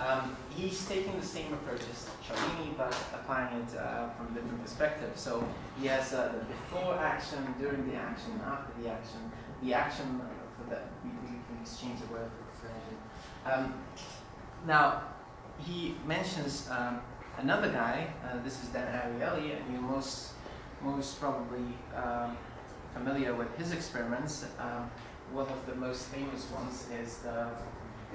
Um, he's taking the same approach as Cialdini, but applying it uh, from a different perspective. So he has uh, the before action, during the action, after the action, the action for that we, we, exchange the word for engine. Um, now he mentions um, another guy. Uh, this is Dan Ariely, and you're most most probably um, familiar with his experiments. Um, one of the most famous ones is the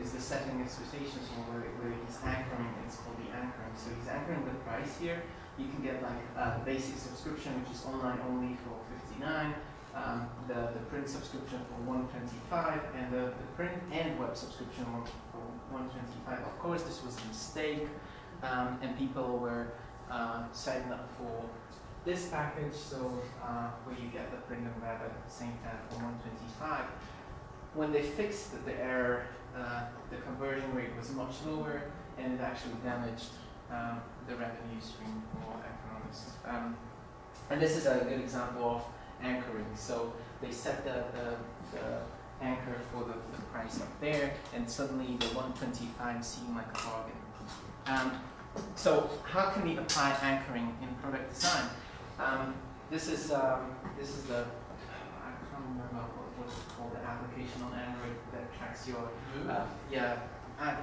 is the setting expectations where, where he's anchoring, it's called the anchoring. So he's anchoring the price here. You can get like a basic subscription, which is online only for 59, um, the, the print subscription for 125, and the, the print and web subscription for 125. Of course, this was a mistake, um, and people were uh, signing up for this package, so uh, where you get the print and web at the same time for 125. When they fixed the error uh, the conversion rate was much lower and it actually damaged um, the revenue stream for economists. Um, and this is a good example of anchoring. So they set the, the, the anchor for the, the, price up there, and suddenly the 125 seemed like a bargain. Um, so how can we apply anchoring in product design? Um, this is um, this is the I can't remember what, what's called the application on Android that tracks your uh, yeah, I, I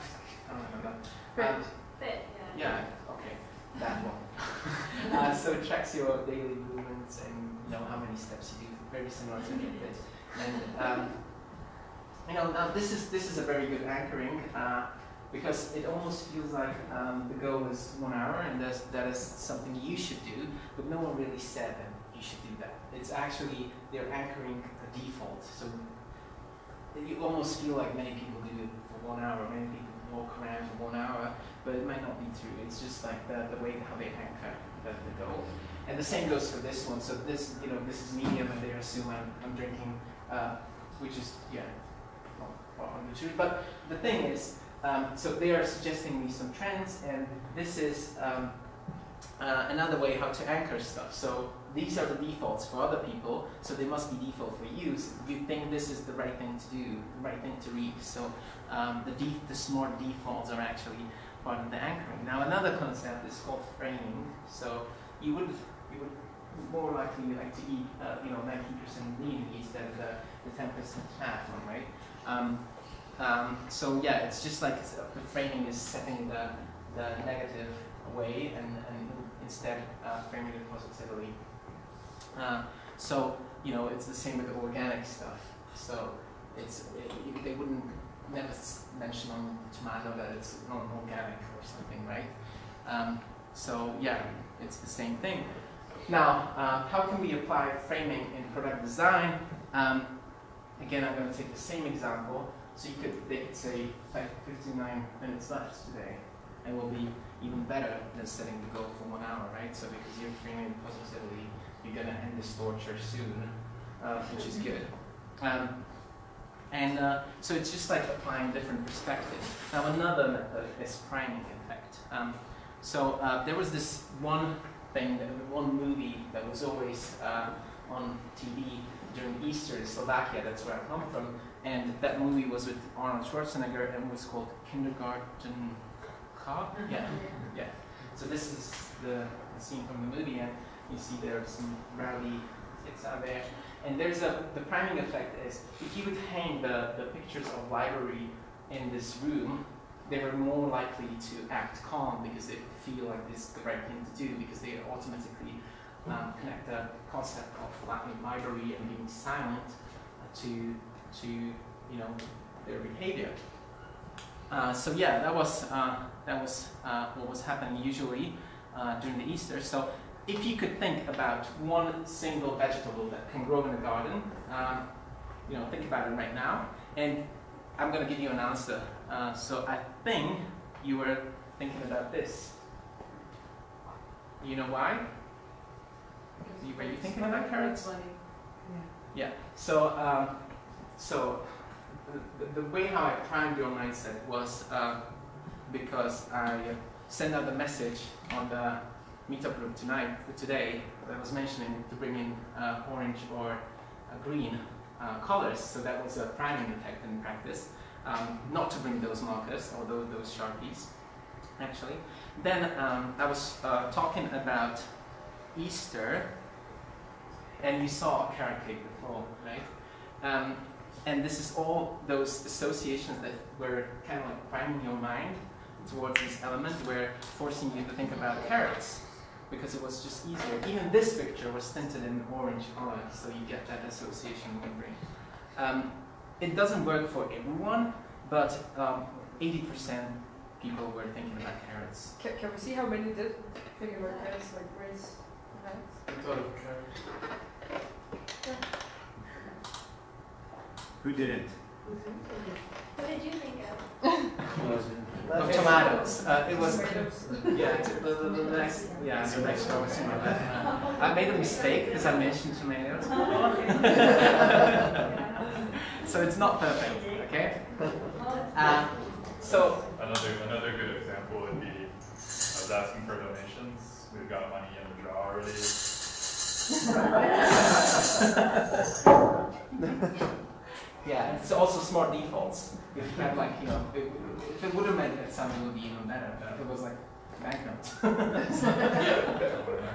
don't remember. Fit. Um, Fit, yeah. yeah, okay, that one. uh, so it tracks your daily movements and you know how many steps you do. Very similar to Fitbit. And um, you know now this is this is a very good anchoring uh, because it almost feels like um, the goal is one hour and that's, that is something you should do, but no one really said that you should do that. It's actually they're anchoring a default. So you almost feel like many people do it for one hour, many people walk around for one hour, but it might not be true. It's just like the, the way how they anchor the, the goal. And the same goes for this one. So this, you know, this is Medium, and they assume I'm, I'm drinking, uh, which is yeah, not far the truth. But the thing is, um, so they are suggesting me some trends, and this is um, uh, another way how to anchor stuff. So these are the defaults for other people, so they must be default for you. So you think this is the right thing to do, the right thing to read. So um, the, the smart defaults are actually part of the anchoring. Now another concept is called framing. So you would you would more likely like to eat uh, you know 90% green instead of the, the 10% fat one, right? Um, um, so yeah, it's just like it's, uh, the framing is setting the, the negative away and, and instead uh, framing it positively. Uh, so, you know, it's the same with the organic stuff. So, it's it, they wouldn't never mention on the tomato that it's non-organic or something, right? Um, so, yeah, it's the same thing. Now, uh, how can we apply framing in product design? Um, again, I'm going to take the same example. So you could, they could say 59 minutes left today, and will be even better than setting the goal for one hour, right? So because you're framing positively, going to end this torture soon, uh, which is good. Um, and uh, so it's just like applying different perspectives. Now another method is priming effect. Um, so uh, there was this one thing, that, one movie that was always uh, on TV during Easter in Slovakia, that's where I come from, and that movie was with Arnold Schwarzenegger and was called Kindergarten Cop? Yeah, yeah. So this is the, the scene from the movie and you see there's some rowdy kids out there. And there's a, the priming effect is, if you would hang the, the pictures of library in this room, they were more likely to act calm because they feel like this is the right thing to do because they automatically um, connect the concept of library and being silent to, to you know, their behavior. Uh, so yeah, that was, uh, that was uh, what was happening usually uh, during the Easter. So if you could think about one single vegetable that can grow in a garden, um, you know, think about it right now, and I'm going to give you an answer. Uh, so I think you were thinking about this. You know why? You, were you thinking about carrots? Yeah. yeah. So, um, so the, the, way how I primed your mindset was uh, because I sent out a message on the meetup group tonight, today, that I was mentioning to bring in uh, orange or uh, green uh, colors. So that was a priming effect in practice. um, not to bring those markers those, those sharpies, actually. Then um, I was uh, talking about Easter, and you saw a carrot cake before, right? Um, and this is all those associations that were kind of like priming your mind towards this element, were forcing you to think about carrots because it was just easier. Even this picture was tinted in orange color, so you get that association in your brain. Um, it doesn't work for everyone, but 80% um, people were thinking about carrots. Can, can we see how many did think about carrots, like raise hands? I thought of carrots. Who didn't? What did you think of? of tomatoes. Uh, it was yeah, the, the, the next yeah, the next row was tomatoes. Uh, I made a mistake because I mentioned tomatoes. so it's not perfect, okay? Uh, so another another good example would be I was asking for donations. We've got money in the drawer already. Yeah, it's also smart defaults. If you had like, you know, if, it would have meant that something would be even better, but if it was like banknotes.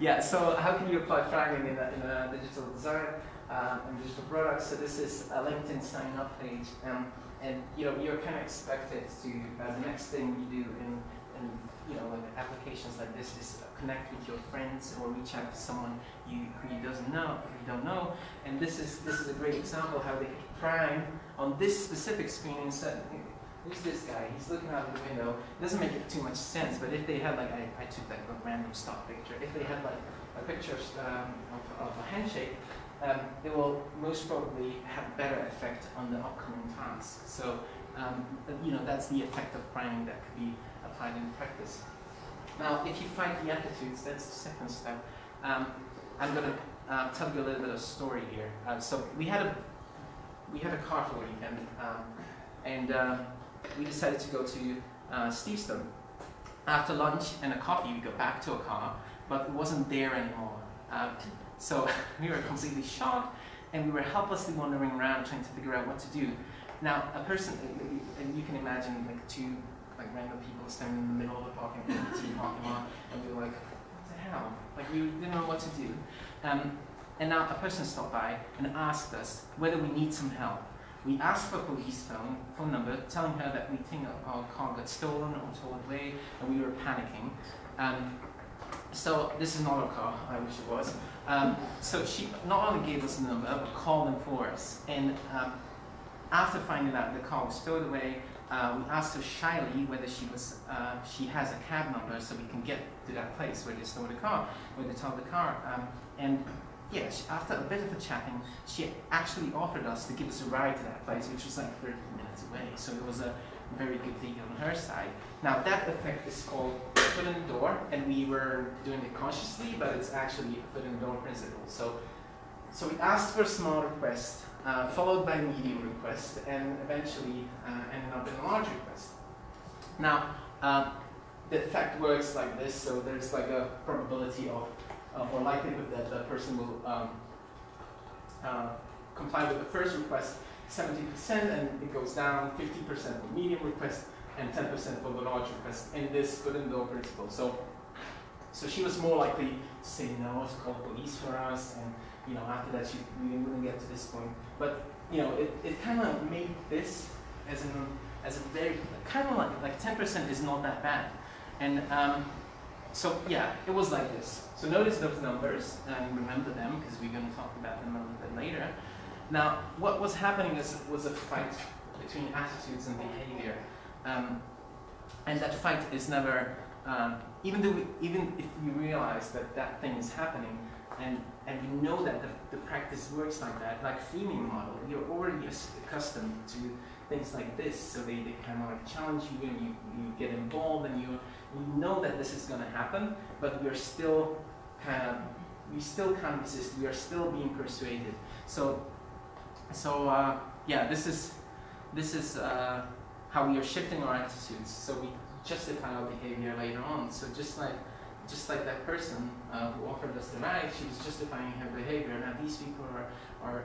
yeah, so how can you apply framing in a, in a digital design um, and digital products? So this is a LinkedIn sign up page. Um, and you know, you're kind of expected to, uh, the next thing you do in, in you know, like applications like this is connect with your friends or reach out to someone you, who you doesn't know, who you don't know. And this is this is a great example how they prime on this specific screen and said, who's this guy? He's looking out the window. It doesn't make it too much sense, but if they had like, I, I took like a random stock picture, if they had like a picture um, of, of a handshake, um, it will most probably have better effect on the upcoming task. So, um, you know, that's the effect of priming that could be applied in practice. Now, if you find the attitudes, that's the second step. Um, I'm going to uh, tell you a little bit of story here. Uh, so we had a we had a car for the weekend, um, and uh, we decided to go to uh, Steveston. After lunch and a coffee, we got back to a car, but it wasn't there anymore. Uh, so we were completely shocked, and we were helplessly wandering around trying to figure out what to do. Now, a person, and you can imagine like two like random people standing in the middle of the parking, lot, and we were like, what the hell? Like we didn't know what to do. Um, and now a person stopped by and asked us whether we need some help. We asked for a police phone, phone number, telling her that we think our car got stolen or towed away, and we were panicking. Um, so this is not our car, I wish it was. Um, so she not only gave us the number, but called them for us. And um, after finding out the car was stowed away, uh, we asked her shyly whether she was uh, she has a cab number so we can get to that place where they stole the car, where they towed the car. Um, and yes, after a bit of a chatting, she actually offered us to give us a ride to that place, which was like 30 minutes away. So it was a very good deal on her side. Now that effect is called foot in the door, and we were doing it consciously, but it's actually a foot in the door principle. So, so we asked for a small request, uh, followed by a medium request, and eventually uh, ended up in a large request. Now, uh, the effect works like this, so there's like a probability of, uh, or likelihood that the person will um, uh, comply with the first request 70%, and it goes down 50% for medium request and 10% for the large request in this foot in door principle. So, so she was more likely to say no, to call police for us, and you know after that she we wouldn't get to this point. But you know it, it kind of made this as an as a very kind of like like 10% is not that bad. And um, so yeah, it was like this. So notice those numbers and remember them because we're going to talk about them a little bit later. Now, what was happening is, was a fight between attitudes and behavior. Um, and that fight is never, um, even though we, even if we realize that that thing is happening, and and we know that the, the practice works like that, like theming model, you're already accustomed to things like this, so they, they kind of like challenge you and you, you get involved and you you know that this is going to happen, but we're still kind of we still can't resist. We are still being persuaded. So so uh, yeah, this is this is uh, how we are shifting our attitudes. So we justify our behavior later on. So just like just like that person uh, who offered us the ride, she was justifying her behavior. Now these people are are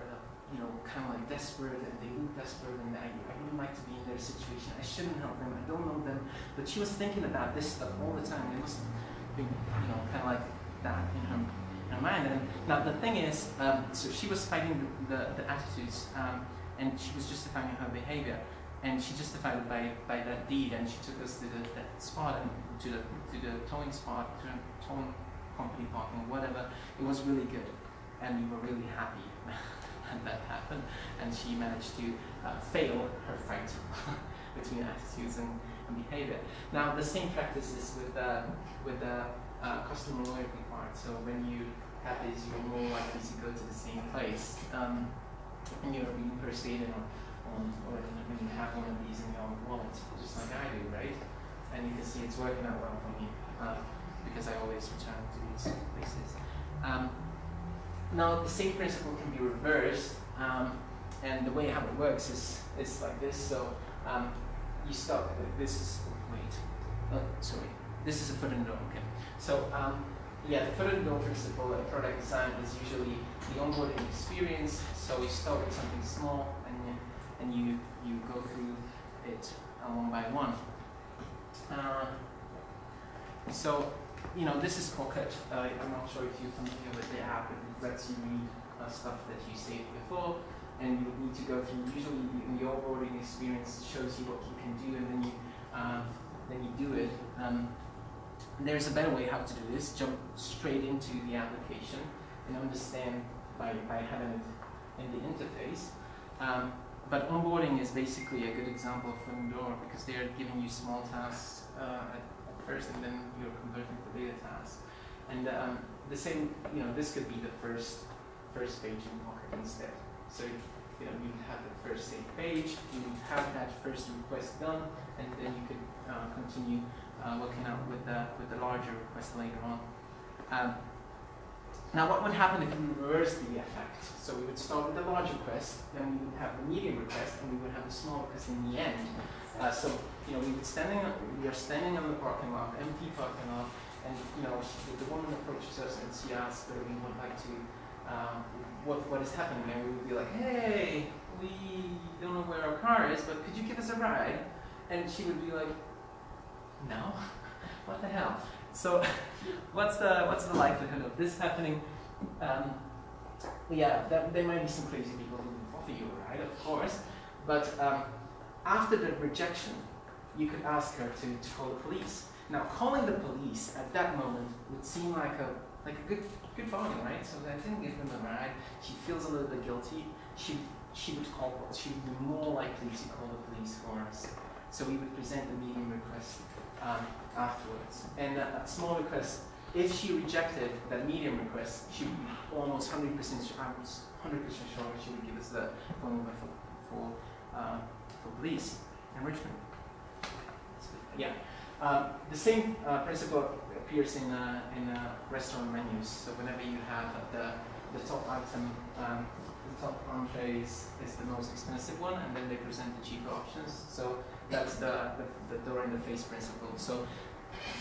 you know, kind of like desperate and they look desperate and I, I wouldn't like to be in their situation. I shouldn't help them. I don't know them. But she was thinking about this stuff all the time. It must have been, you know, kind of like that in her, in her mind. And now the thing is, um, so she was fighting the, the, the attitudes um, and she was justifying her behavior. And she justified by, by that deed and she took us to the, that spot and to the, to the towing spot, to the towing company parking, whatever. It was really good and we were really happy and that happened, and she managed to uh, fail her fight between attitudes and, and, behavior. Now, the same practice is with uh, with the uh, customer loyalty part. So when you have this, you're more likely to go to the same place, um, and you're being persuaded on, on or when you have one of these in your wallet, just like I do, right? And you can see it's working out well for me uh, because I always return to these places. Um, now the same principle can be reversed, um, and the way how it works is, is like this. So um, you start, this is, wait, oh, sorry, this is a foot in the door, okay. So um, yeah, the foot in the door principle in product design is usually the onboarding experience. So we start with something small and and you, you go through it uh, one by one. Uh, so you know, this is Pocket. Uh, I'm not sure if you're familiar with the app. It lets you read uh, stuff that you saved before, and you need to go through. Usually, in the onboarding experience, shows you what you can do, and then you uh, then you do it. Um, there's a better way how to do this. Jump straight into the application and understand by, by having it in the interface. Um, but onboarding is basically a good example of Fundora because they are giving you small tasks uh, first, and then you're converting to data task. And um, the same, you know, this could be the first first page in Pocket instead. So you know, you have the first save page, you have that first request done, and then you could uh, continue uh, working out with the with the larger request later on. Um, now, what would happen if we reverse the effect? So we would start with the large request, then we would have the medium request, and we would have the small request in the end. Uh, so you know, we would standing we are standing on the parking lot, empty parking lot, and you know, the, the woman approaches us and she asks whether we would like to, um, what what is happening, and we would be like, hey, we don't know where our car is, but could you give us a ride? And she would be like, no, what the hell? So, what's the what's the likelihood of this happening? Um, yeah, that, there might be some crazy people who offer you ride, of course, but um, after the rejection, you could ask her to, to call the police. Now, calling the police at that moment would seem like a like a good good bargain, right? So I didn't give them a ride. She feels a little bit guilty. She she would call. She would be more likely to call the police for us. So we would present the meeting request um, afterwards. And a, a small request, if she rejected that medium request, she would almost 100% sure, I was 100% sure she would give us the phone number for, for, uh, for police in Richmond. Yeah. Um, the same uh, principle appears in, uh, in uh, restaurant menus. So whenever you have the, the top item, um, the top entree is, is the most expensive one, and then they present the cheaper options. So that's the, the, the door in the face principle. So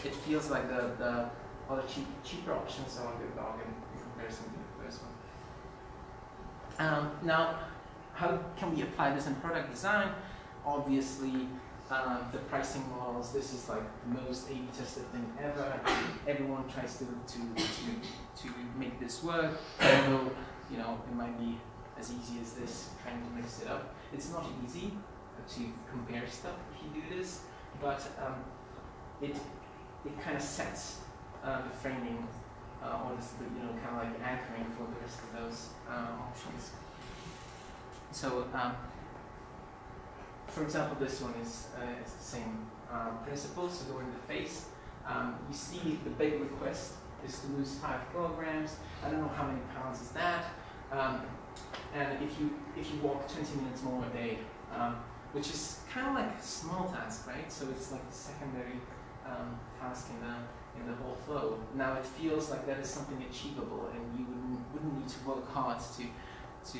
it feels like the, the other cheap, cheaper options are a good bargain in comparison to the first one. Um, now, how can we apply this in product design? Obviously, uh, the pricing models, this is like the most A-B tested thing ever. Everyone tries to, to, to, to make this work, although, you know, it might be as easy as this, trying to mix it up. It's not easy to compare stuff if you do this, but um, it, it kind of sets uh, the framing uh, or the, you know, kind of like anchoring for the rest of those uh, options. So um, for example, this one is, uh, is the same uh, principle, so in the face. Um, you see the big request is to lose five kilograms. I don't know how many pounds is that. Um, and if you if you walk 20 minutes more a day, um, which is kind of like a small task, right? So it's like a secondary um, task in the in the whole flow. Now it feels like that is something achievable, and you wouldn't, wouldn't need to work hard to to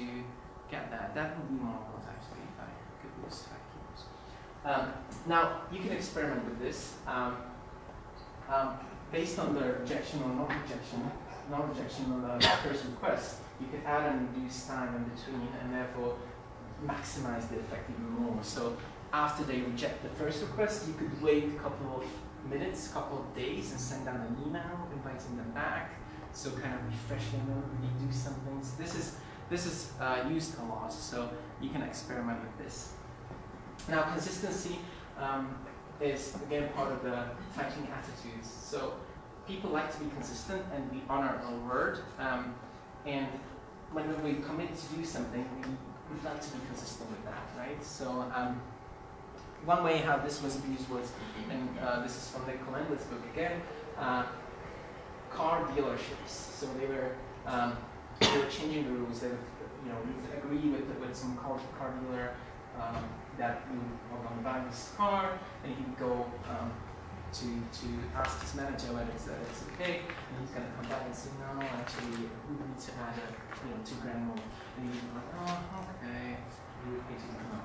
get that. That would be more important actually if I could um, now, you can experiment with this. Um, um, based on the rejection or non rejection, non-rejection on the first request, you could add and reduce time in between and therefore maximize the effect even more. So after they reject the first request, you could wait a couple of minutes, a couple of days and send out an email inviting them back. So kind of refreshing them, redo some things. This is, this is uh, used a lot, so you can experiment with this. Now consistency um, is again part of the fighting attitudes. So people like to be consistent and we honor our word. Um, and when we commit to do something, we, we'd like to be consistent with that, right? So um, one way how this was abused was, and uh, this is from Nick Kolenda's book again, uh, car dealerships. So they were um, they were changing the rules. They you know, would agree with with some car car dealer um, that you were going to buy this car, and he would go um, to to ask his manager whether it's, uh, it's okay, and he's going to come back and say, no, actually, we need to add a you know two grand more, and he's like, oh, okay, you would pay two grand more.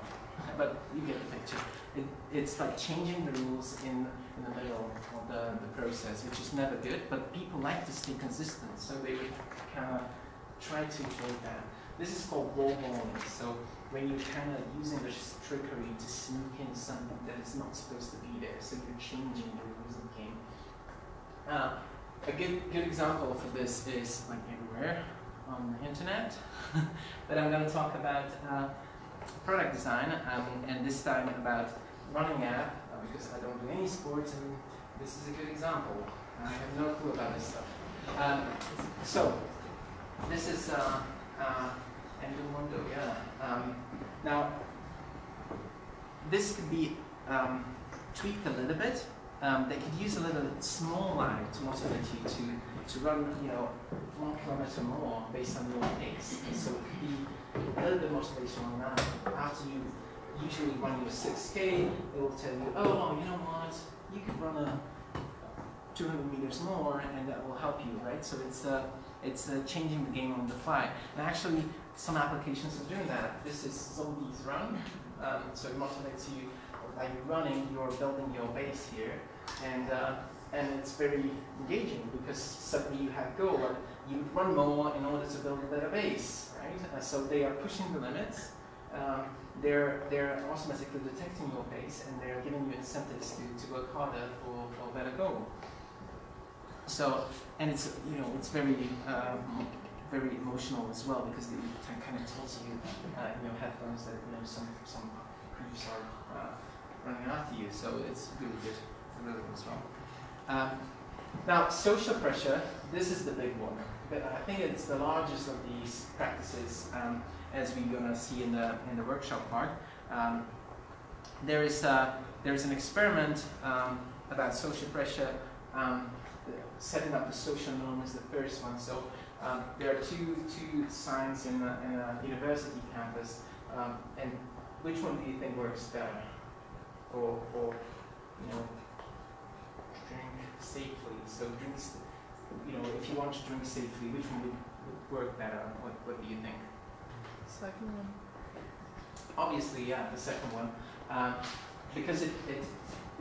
But you get the picture. It, it's like changing the rules in, in the middle of the, the process, which is never good, but people like to stay consistent, so they would kind of try to avoid that. This is called lowballing. So when you're kind of using the trickery to sneak in something that is not supposed to be there, so you're changing the rules of the game. Uh, a good, good example for this is like everywhere on the internet, but I'm going to talk about uh, product design, um, and this time about running app, uh, because I don't do any sports, and this is a good example. I have no clue about this stuff. Um, so, this is uh, uh, Mondo, yeah. Um, now, this could be um, tweaked a little bit. Um, they could use a little small line to motivate you to run, you know, one kilometer more based on your pace. So it could be a little bit motivational now. After you usually run your 6K, it will tell you, oh, you know what, you could run a 200 meters more and that will help you, right? So it's, uh, it's uh, changing the game on the fly. And actually, some applications are doing that. This is Zombies Run. Um, so it motivates you by running, you're building your base here. And, uh, and it's very engaging because suddenly you have goal. You run more in order to build a better base, right? Uh, so they are pushing the limits. Um, they're, they're automatically detecting your pace and they're giving you incentives to, to work harder for, for a better goal. So, and it's, you know, it's very, um, very emotional as well because it kind of tells you uh, in your headphones that, you know, some, some creeps are uh, running after you. So it's really good, really good as well. Um, now, social pressure, this is the big one. But I think it's the largest of these practices. Um, as we're going to see in the, in the workshop part. Um, there, is a, there is an experiment um, about social pressure. Um, setting up the social norm is the first one. So um, there are two, two signs in a, in a university campus. And which one do you think works better for, for you know, safely? So drinks, you know, if you want to drink safely, which one would, would work better? What, what do you think? Second one. Obviously, yeah, the second one. Um, because it, it,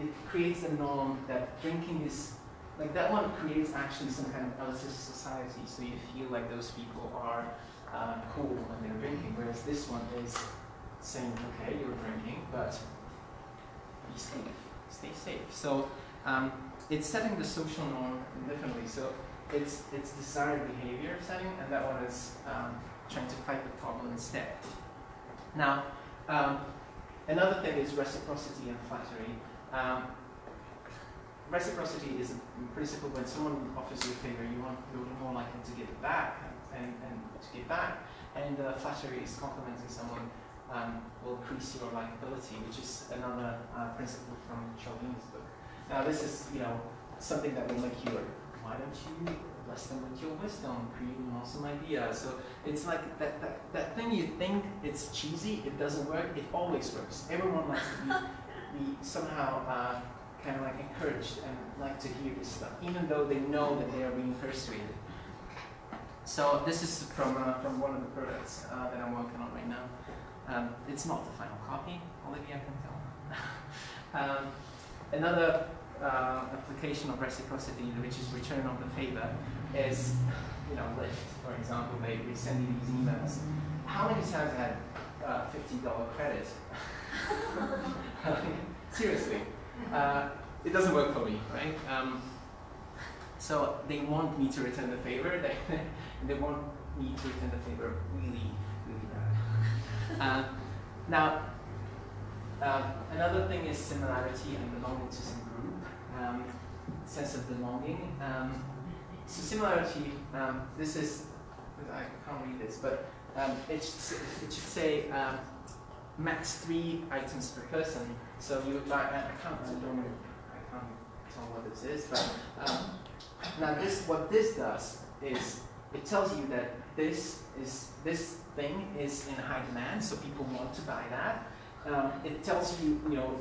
it creates a norm that drinking is, like that one creates actually some kind of elitist society, so you feel like those people are uh, cool when they're drinking, whereas this one is saying, okay, you're drinking, but be safe, stay safe. So um, it's setting the social norm differently. So it's, it's desired behavior setting, and that one is um, trying to fight the problem instead. Now, um, another thing is reciprocity and flattery. Um, reciprocity is in principle when someone offers you a favor, you want you're more likely to give it back and, and to give back. And uh, flattery is complimenting someone um, will increase your likability, which is another uh, principle from Cialdini's book. Now, this is you know something that will make you why don't you bless them with your wisdom, create an awesome idea. So it's like that, that, that thing you think it's cheesy, it doesn't work, it always works. Everyone likes to be, be somehow uh, kind of like encouraged and like to hear this stuff, even though they know that they are being persuaded. So this is from, uh, from one of the products uh, that I'm working on right now. Um, it's not the final copy, Olivia can tell. um, another uh, application of reciprocity, which is return of the favor, is, you know, Lyft, for example, they, they send you these emails. How many times I had uh, $50 credit? Seriously. Uh, it doesn't work for me, right? Um, so they want me to return the favor. They, they want me to return the favor really, really bad. Uh, now, um, another thing is similarity and belonging to some group, um, sense of belonging. Um, so similarity, um, this is, I can't read this, but um, it, should, it should say um, max three items per person. So you, I, I can't, I don't I can't tell what this is, but now this, what this does is it tells you that this is this thing is in high demand, so people want to buy that. Um, it tells you, you know,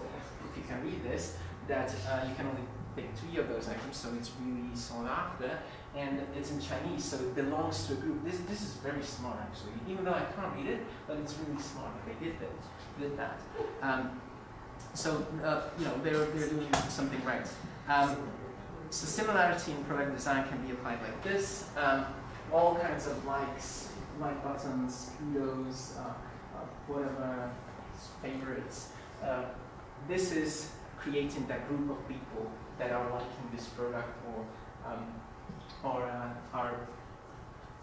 if you can read this, that uh, you can only pick three of those items, so it's really sought after, and it's in Chinese, so it belongs to a group. This this is very smart actually, even though I can't read it, but it's really smart they did that. Did that. Um, so uh, you know they're they're doing something right. Um, so similarity in product design can be applied like this. Um, all kinds of likes, like buttons, kudos, uh, uh, whatever, favorites. Uh, this is creating that group of people that are liking this product or um, or uh, are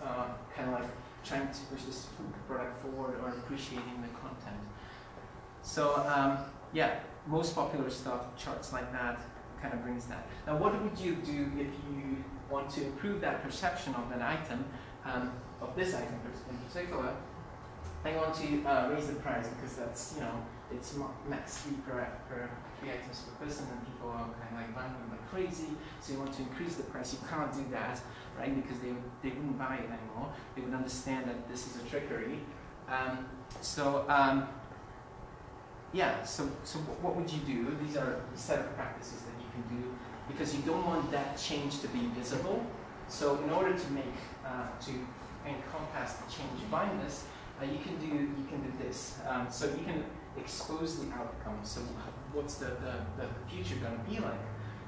uh, kind of like trying to push this product forward or appreciating the content. So um, yeah, most popular stuff, charts like that, kind of brings that. Now, what would you do if you want to improve that perception of an item, um, of this item in particular? I want to uh, raise the price because that's, you know, it's max three per, per three items per person and people are kind of like buying them like crazy. So you want to increase the price. You can't do that, right? Because they, they wouldn't buy it anymore. They would understand that this is a trickery. Um, so um, yeah, so, so what would you do? These are a set of practices that you can do because you don't want that change to be visible. So in order to make, uh, to encompass the change blindness, uh, you can do you can do this. Um, so you can expose the outcome. So what's the, the, the future going to be like?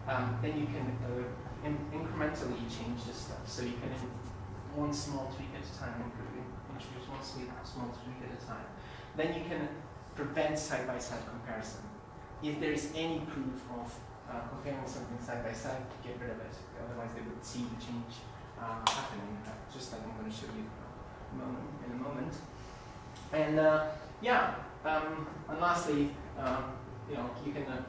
Um, then you can uh, in, incrementally change this stuff. So you can, one small tweak at a time, introduce one small tweak at a time. Then you can prevent side-by-side -side comparison. If there is any proof of uh, comparing something side by side, get rid of it. Otherwise, they would see the change uh, happening, uh, just like I'm going to show you in a moment. And uh, yeah, um, and lastly, um, you know, you can uh,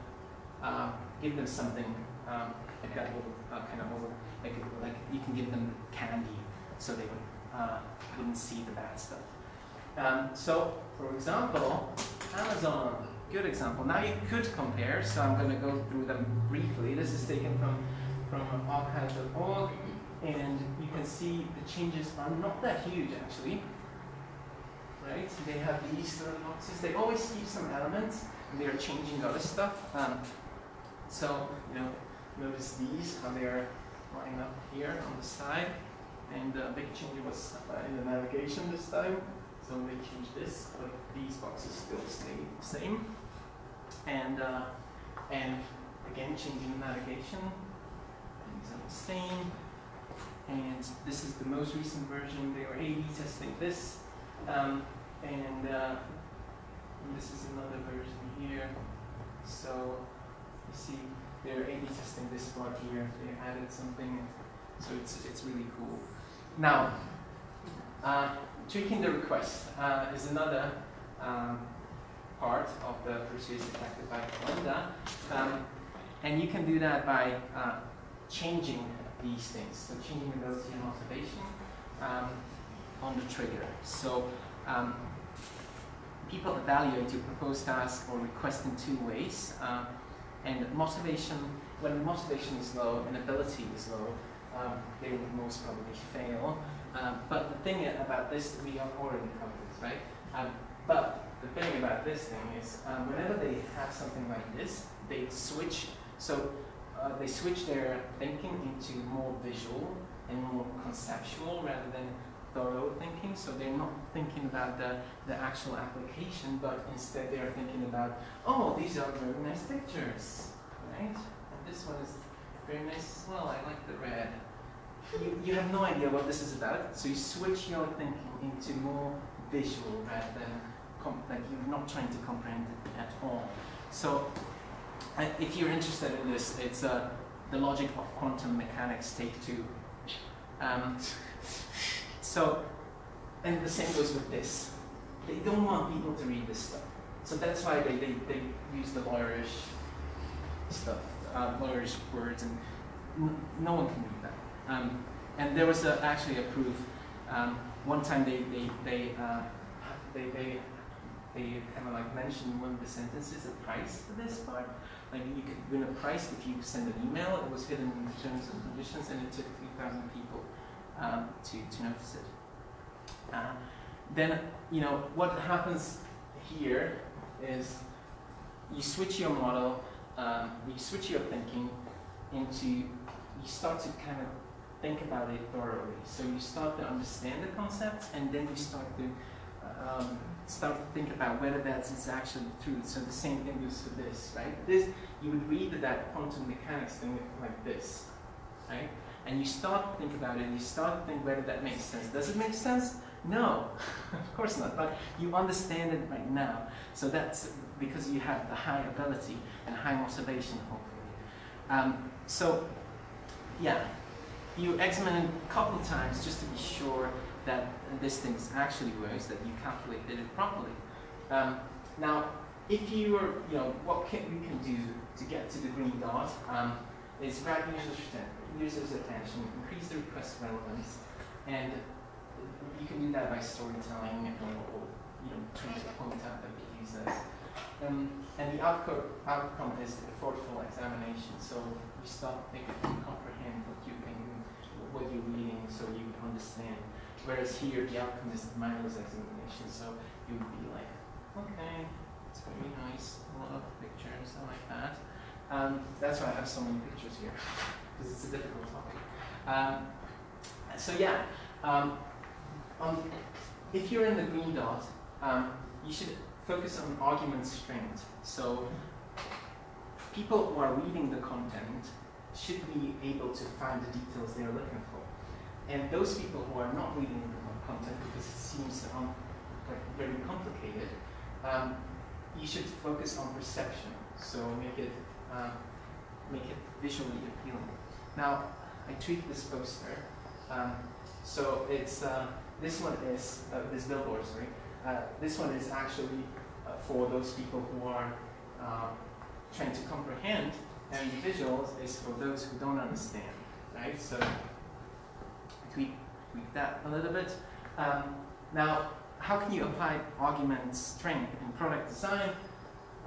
uh, give them something um, like that will kind of over, like, like you can give them candy so they would, wouldn't see the bad stuff. Um, so, for example, Amazon, good example. Now you could compare, so I'm going to go through them briefly. This is taken from, from archives.org, and you can see the changes are not that huge actually. Right? They have these little boxes. They always keep some elements, and they are changing other stuff. Um, so, you know, notice these, how they are lying up here on the side. And the uh, big change was uh, in the navigation this time. So they change this, but these boxes still stay the same. And, uh, and again, changing the navigation. These are the same. And this is the most recent version. They were A-B testing this. Um, and, uh, this is another version here. So you see, they're A-B testing this part here. They added something. So it's, it's really cool. Now, uh, tweaking the request uh, is another um, part of the persuasive tactic by Kolenda. Um, and you can do that by uh, changing these things. So changing the ability and motivation um, on the trigger. So um, people evaluate your proposed task or request in two ways. Uh, and motivation, when motivation is low and ability is low, um, they would most probably fail. Um, but the thing about this, we have already covered this, right? Um, but the thing about this thing is, um, whenever they have something like this, they switch. So uh, they switch their thinking into more visual and more conceptual rather than thorough thinking. So they're not thinking about the, the actual application, but instead they are thinking about, oh, these are very nice pictures, right? And this one is very nice as well. I like the red. You, you have no idea what this is about, so you switch your thinking into more visual rather than like you're not trying to comprehend it at all. So, uh, if you're interested in this, it's uh, the logic of quantum mechanics, take two. Um, so, and the same goes with this. They don't want people to read this stuff. So that's why they, they, they use the lawyerish stuff, uh, lawyerish words, and no one can read that. Um, and there was a, actually a proof. Um, one time they they they uh, they, they they kind of like mentioned one of the sentences a price for this part. Like you could win a prize if you send an email. It was hidden in the terms and conditions, and it took 3,000 people um, to to notice it. Uh, then you know what happens here is you switch your model, um, you switch your thinking into you start to kind of think about it thoroughly. So you start to understand the concepts, and then you start to um, start to think about whether that is actually true. So the same thing goes for this, right? This you would read that quantum mechanics thing like this, right? And you start to think about it, you start to think whether that makes sense. Does it make sense? No, of course not. But you understand it right now. So that's because you have the high ability and high motivation, hopefully. Um, so, yeah, you examine it a couple of times just to be sure that this thing actually works, that you calculated it properly. Um, now, if you are, you know, what can, we can do to get to the green dot um, is grab users' users' attention, increase the request relevance, and you can do that by storytelling or, you know, trying to point out that we use this. Um, and the outcome, outcome is a thoughtful examination. So you start thinking to comprehend what you think, what you're reading, so you understand. Whereas here, the outcome is the mindless examination. So you would be like, okay, it's very nice, a lot of pictures, I like that. Um, that's why I have so many pictures here, because it's a difficult topic. Um, so yeah, um, on, if you're in the green dot, um, you should focus on argument strength. So people who are reading the content should be able to find the details they're looking for. And those people who are not reading the content because it seems um, very complicated, um, you should focus on perception. So make it um, make it visually appealing. Now, I tweaked this poster. Um, so it's uh, this one is uh, this billboard. Sorry, uh, this one is actually uh, for those people who are uh, trying to comprehend, and the visuals is for those who don't understand. Right. So tweak tweak that a little bit. Um, now, how can you apply argument strength in product design?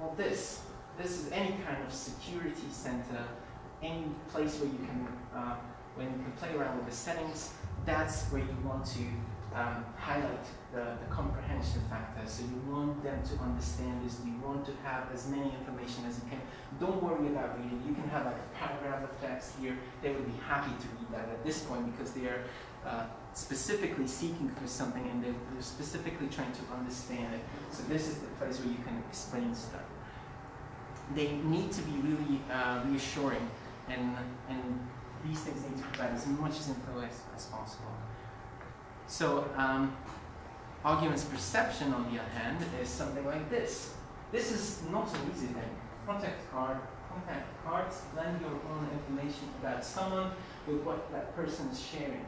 Well, this this is any kind of security center, any place where you can uh, when you can play around with the settings. That's where you want to um, highlight the, the, comprehension factor. So you want them to understand this. You want to have as many information as you can. Don't worry about reading. You can have like a paragraph of text here. They will be happy to read that at this point because they are uh, specifically seeking for something and they're, they're specifically trying to understand it. So this is the place where you can explain stuff they need to be really uh, reassuring and, and these things need to provide as much as info as, as possible. So um, arguments perception on the other hand is something like this. This is not an easy thing. Contact card, contact cards, blend your own information about someone with what that person is sharing.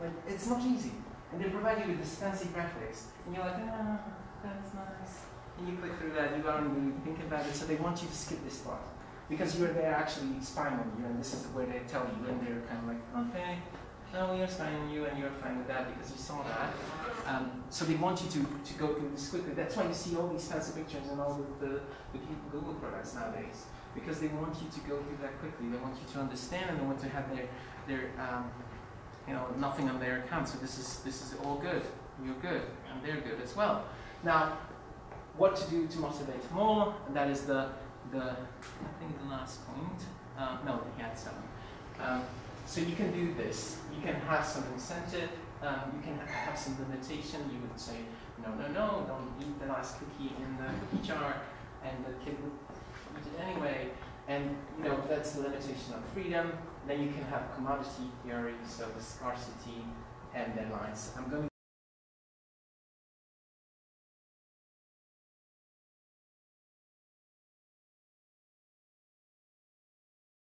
Like, it's not easy. And they provide you with this fancy graphics. And you're like, ah, that's nice and you click through that, you aren't really think about it, so they want you to skip this part. Because you're there actually spying on you, and this is where they tell you, and they're kind of like, okay, no, we're spying on you, and you're fine with that because you saw that. Um, so they want you to, to go through this quickly. That's why you see all these fancy pictures and all of the, the Google products nowadays. Because they want you to go through that quickly. They want you to understand, and they want to have their, their um, you know, nothing on their account. So this is, this is all good. You're good, and they're good as well. Now, what to do to motivate more, and that is the, the I think the last point. Um, no, he had seven. Um, so you can do this. You can have some incentive. Um, you can have some limitation. You would say, no, no, no, don't eat the last cookie in the cookie jar, and the kid would eat it anyway. and you know that's the limitation of freedom. Then you can have commodity theory, so the scarcity and deadlines. I'm going